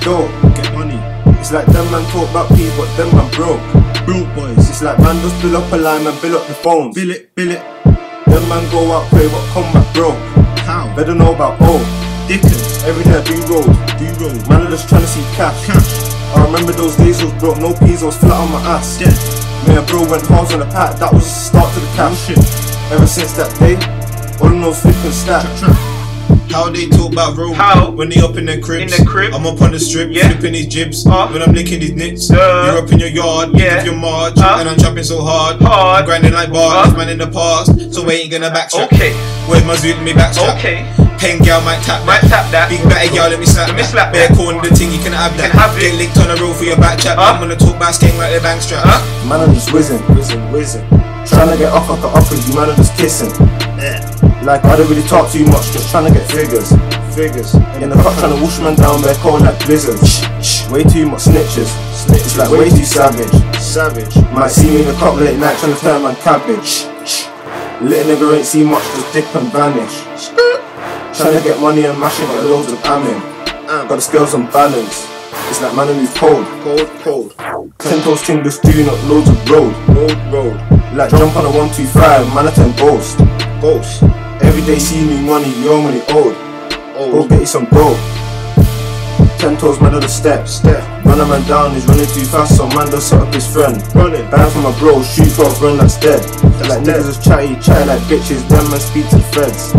dough. Get money. It's like them man talk about peas, but them man broke. Broke boys. It's like man just bill up a line and bill up the phones. Bill it, bill it. Them man go out pray but come back broke. How? Better know about oh. Dickens. Every day I do road. Do roll. Man are just trying to see cash. Cash. I remember those days I was broke, no peas, I was flat on my ass. Dead. Me and bro went hard on the pack, that was the start to the cash. Bullshit. Ever since that day, all of those flipping stack. Trap. How they talk about Rome How? when they up in their cribs. In the crib. I'm up on the strip, Yeah. flipping these jibs. Uh. when I'm licking these nits. Uh. You're up in your yard, Yeah. with your march, Uh. and I'm trapping so hard. Hard. I'm grinding like bars, Uh. man in the past, so we ain't gonna backtrack. Okay. Where's my zoot, let me backstrap. Okay. Pen gal might tap Might that. tap that. Big batty gal, let me slap Let me that. slap Bare that. corn, the thing, you can have that. Can have Get it. licked on the road for your back chat. Uh. I'm gonna talk about skeng like the bank strap. Huh? Man, I'm just whizzing, whizzing, whizzing. Trying to get off like the uppers, you man are just kissing. Like I don't really talk too much, just trying to get figures. Figures. In the cup trying to wash man down, they're cold like blizzards. Way too much snitches. It's like way too savage. Savage. Might see me in the cup late night trying to turn man cabbage. Little nigga ain't see much, just dip and vanish. Trying to get money and mashing, got loads of amming. Got the scales on balance. It's like man who's cold. Cold, cold. Ten toes ting just doing up loads of road. Road, road. Like jump on a 125, man I ten boast. Ghost. Every day see new money, your money old. Go Old. get you some dough. Ten toes man on the steps. Step. Run a man down, he's running too fast, so man does set up his friend. Running. Bang from my bro, shoot a run that's dead. like dead. niggas just chatty, chatty like bitches, them man speak to feds.